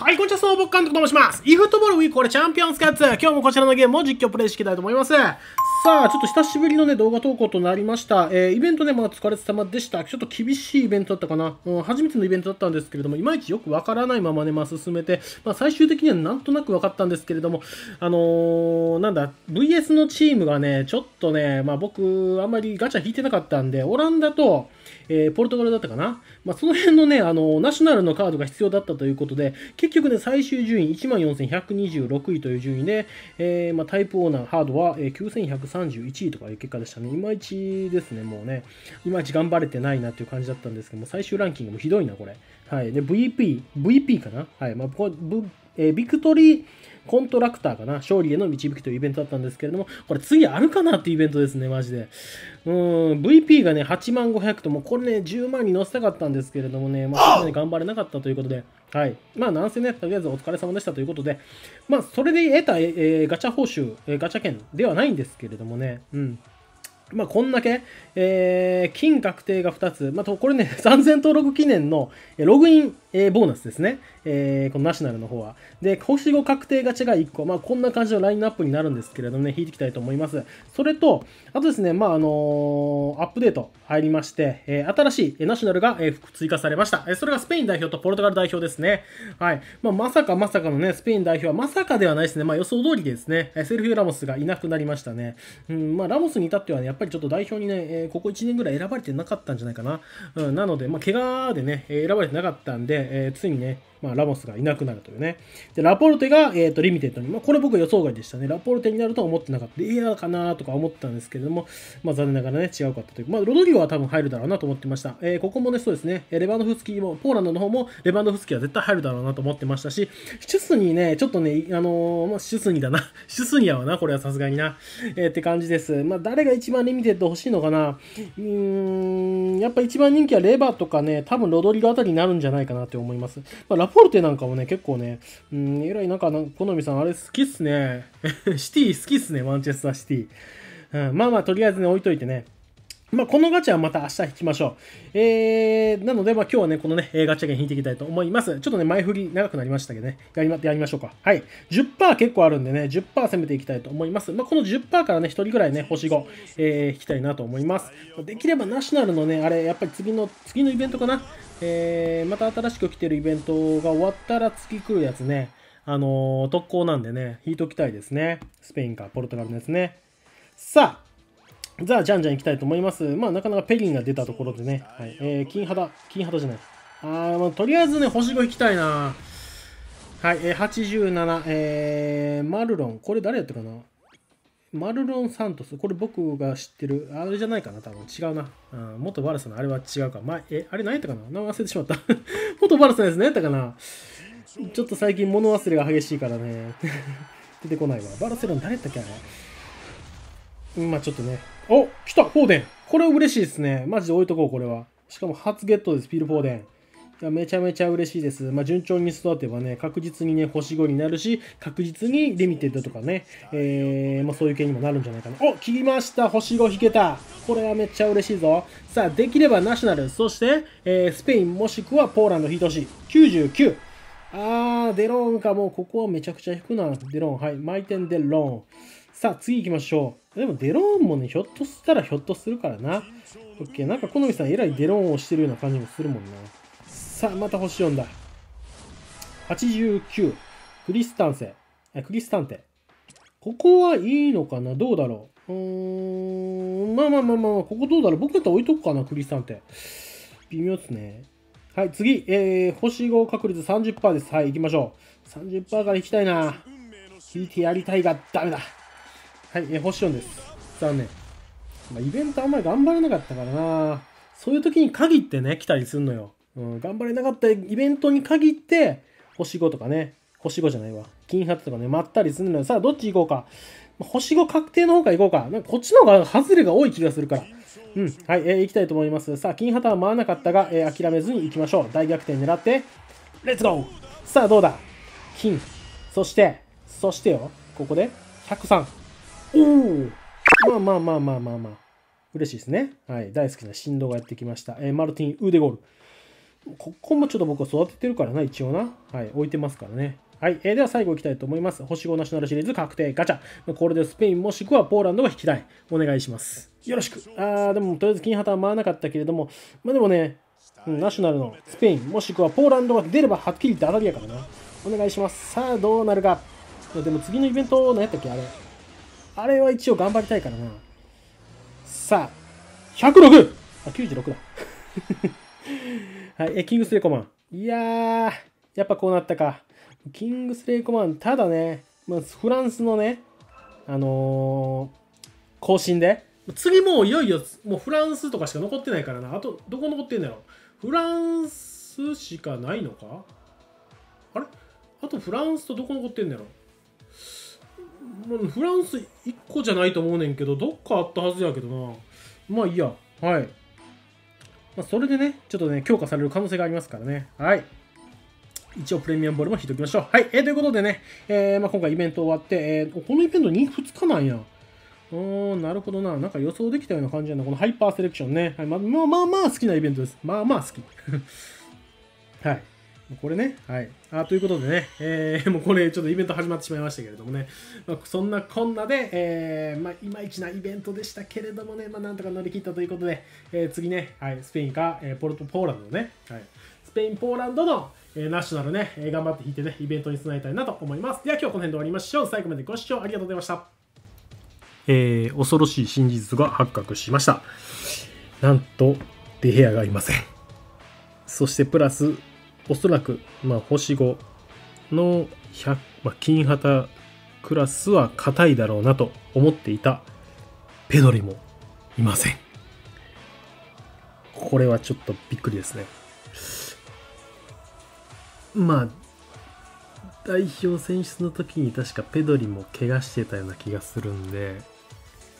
はい、こんにちは、総僕監督と申します。e フットボールウィーク、これチャンピオンスカッツ。今日もこちらのゲームを実況プレイしていきたいと思います。さあ、ちょっと久しぶりのね、動画投稿となりました。えー、イベントね、まあ、疲れ様でした。ちょっと厳しいイベントだったかな。うん、初めてのイベントだったんですけれども、いまいちよくわからないままね、まあ、進めて、まあ、最終的にはなんとなく分かったんですけれども、あのー、なんだ、VS のチームがね、ちょっとね、まあ、僕、あんまりガチャ引いてなかったんで、オランダと、えー、ポルトガルだったかな？まあ、その辺のね、あの、ナショナルのカードが必要だったということで、結局ね、最終順位14,126位という順位で、えー、まあ、タイプオーナー、ハードは、9,131位とかいう結果でしたね。いまいちですね、もうね、いまいち頑張れてないなっていう感じだったんですけども、最終ランキングもひどいな、これ。はい。で、VP、VP かな？はい。まあ、えー、ビクトリー、コントラクターかな勝利への導きというイベントだったんですけれども、これ次あるかなっていうイベントですね、マジで。うん、VP がね、8万500と、もこれね、10万に乗せたかったんですけれどもね、まあ、そんなに頑張れなかったということで、はい。まあ、なんせね、とりあえずお疲れ様でしたということで、まあ、それで得た、えー、ガチャ報酬、えー、ガチャ券ではないんですけれどもね、うん。まあ、こんだけ、えー、金確定が2つ。まあ、これね、3000登録記念のログイン、えー、ボーナスですね。えー、このナショナルの方は。で、星5確定ガチャが1個。まあ、こんな感じのラインナップになるんですけれどもね、引いていきたいと思います。それと、あとですね、まあ、あのー、アップデート入りまして、えー、新しいナショナルが、えー、追加されました。えー、それがスペイン代表とポルトガル代表ですね。はい。まあ、まさかまさかのね、スペイン代表はまさかではないですね。まあ、予想通りですね。セルヒオ・ラモスがいなくなりましたね。うん、まあ、ラモスに至ってはね、やっぱりちょっと代表にね、えー、ここ1年ぐらい選ばれてなかったんじゃないかな。うん、なので、まあ、怪我でね、選ばれてなかったんで、えー、ついにね、まあ、ラモスがいなくなるというね。で、ラポルテが、えっ、ー、と、リミテッドに。まあ、これ僕予想外でしたね。ラポルテになるとは思ってなかった。エアーかなとか思ったんですけれども、まあ、残念ながらね、違うかったという。まあ、ロドリゴは多分入るだろうなと思ってました。えー、ここもね、そうですね、レバンドフスキーも、ポーランドの方も、レバンドフスキーは絶対入るだろうなと思ってましたし、シュチェスニーね、ちょっとね、あのー、まあ、シュチェスニーだな。シュチェスニーはな、これはさすがにな。えー、って感じです。まあ、誰が一番リミテッド欲しいのかな。うーん、やっぱ一番人気はレバとかね、多分ロドリゴあたりになるんじゃないかなって思います。まあ、ラポルテなんかもね、結構ね、うん、えらいなんか、コナミさん、あれ好きっすね。シティ好きっすね、マンチェスターシティ。うん、まあまあ、とりあえずね、置いといてね。まあ、このガチャはまた明日引きましょう。えー、なので、まあ、今日はね、このね、ガチャ券引いていきたいと思います。ちょっとね、前振り長くなりましたけどね、やりま、やりましょうか。はい。10%結構あるんでね、10%攻めていきたいと思います。まあ、この10%からね、1人ぐらいね、星5、えー、引きたいなと思います。できればナショナルのね、あれ、やっぱり次の、次のイベントかな。えー、また新しく来てるイベントが終わったら次来るやつね、あのー、特攻なんでね、引いときたいですね。スペインか、ポルトガルのやつね。さあ、じゃあ、じゃんじゃん行きたいと思います。まあ、なかなかペリンが出たところでね。はい。えー、金肌、金肌じゃない。あー、まあ、とりあえずね、星5引きたいなはい、えー、87、えー、マルロン。これ誰やったかな？マルロン・サントス。これ僕が知ってる。あれじゃないかな多分。違うな。あ元バルサのあれは違うか。まあ、え、あれ何やったかな？名前忘れてしまった。元バルサのやつ何やったかな？ちょっと最近物忘れが激しいからね。出てこないわ。バルセロナ誰やったっけ？あれ。まあちょっとね。お来たフォーデンこれ嬉しいですね。マジで置いとこう、これは。しかも初ゲットです、フィル・フォーデン。いやめちゃめちゃ嬉しいです。まあ、順調に育てばね、確実にね、星5になるし、確実にリミテッドとかね、えー、まあ、そういう系にもなるんじゃないかな。お来ました星5引けたこれはめっちゃ嬉しいぞ。さあ、できればナショナル、そして、えー、スペインもしくはポーランド引いてほしい。99。あー、デローンか。もうここはめちゃくちゃ引くな。デローン。はい。マイテンデローン。さあ、次行きましょう。でも、デローンもね、ひょっとしたらひょっとするからな。オッケー。なんか、好みさん、えらいデローンをしてるような感じもするもんな。さあ、また星4だ。89。クリスタンセ。クリスタンテ。ここはいいのかな？どうだろう？うーん。まあまあまあまあ、ここどうだろう？僕だったら置いとくかなクリスタンテ。微妙っすね。はい、次。えー、星5確率30%です。はい、行きましょう。30%から行きたいな。引いてやりたいがダメだ。はい、え、星4です。残念。まあ、イベントあんまり頑張れなかったからな。そういう時に限ってね、来たりすんのよ。うん、頑張れなかったイベントに限って、星5とかね、星5じゃないわ。金髪とかね、まったりするのよ。さあ、どっち行こうか。星5確定の方から行こうか。なんかこっちの方が外れが多い気がするから。うん。はい、えー、行きたいと思います。さあ、金旗は回らなかったが、えー、諦めずに行きましょう。大逆転狙って、レッツゴーさあ、どうだ？金。そして、そしてよ、ここで、103。おおまあまあまあまあまあまあ。嬉しいですね。はい。大好きな振動がやってきました。えー、マルティン・ウーデゴール。ここもちょっと僕は育ててるからな、一応な。はい、置いてますからね。はい、えー、では最後いきたいと思います。星5ナショナルシリーズ確定ガチャ。これでスペインもしくはポーランドが引きたい。お願いします。よろしく。あー、でもとりあえず金旗は回らなかったけれども、まあでもね、うんナショナルのスペインもしくはポーランドが出ればはっきり言って当たりやからな。お願いします。さあ、どうなるか。でも次のイベント、何やったっけあれ。あれは一応頑張りたいからな。さあ、106! あ、96だ。はい、え、キングスレイコマン。いやー、やっぱこうなったか。キングスレイコマン、ただね、まあ、フランスのね、あのー、更新で、次もういよいよ、もうフランスとかしか残ってないからな。あと、どこ残ってんだろ。フランスしかないのか？あれ？あとフランスとどこ残ってんだろフランス1個じゃないと思うねんけど、どっかあったはずやけどな。まあいいや。はい。まあ、それでね、ちょっとね、強化される可能性がありますからね。はい。一応プレミアムボールも引いておきましょう。はい。えー、ということでね、えー、まあ、今回イベント終わって、えー、このイベント 2, 2日なんや。うーん、なるほどな。なんか予想できたような感じやな。このハイパーセレクションね。はい、ままあまあまあ好きなイベントです。まあまあ好き。はい。これね、はい。あということでね、えー、もうこれちょっとイベント始まってしまいましたけれどもね、まあ、そんなこんなで、えー、まあ、いまいちなイベントでしたけれどもね、まあ、なんとか乗り切ったということで、えー、次ね、はい、スペインか、え、ポルト、ポーランドのね、はい、スペイン、ポーランドの、え、ナショナルね、え、頑張って引いてね、イベントにつなげたいなと思います。では今日はこの辺で終わりましょう。最後までご視聴ありがとうございました。えー、恐ろしい真実が発覚しました。なんと、デヘアがいません。そしてプラス、おそらく、まあ、星5の100、まあ、金旗クラスは硬いだろうなと思っていたペドリもいません。これはちょっとびっくりですね。まあ、代表選出の時に確かペドリも怪我してたような気がするんで、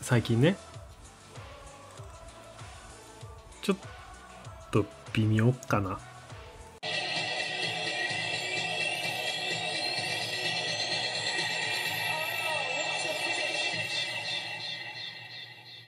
最近ね、ちょっと微妙かな。